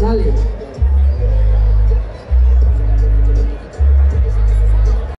Salles.